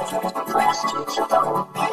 questions.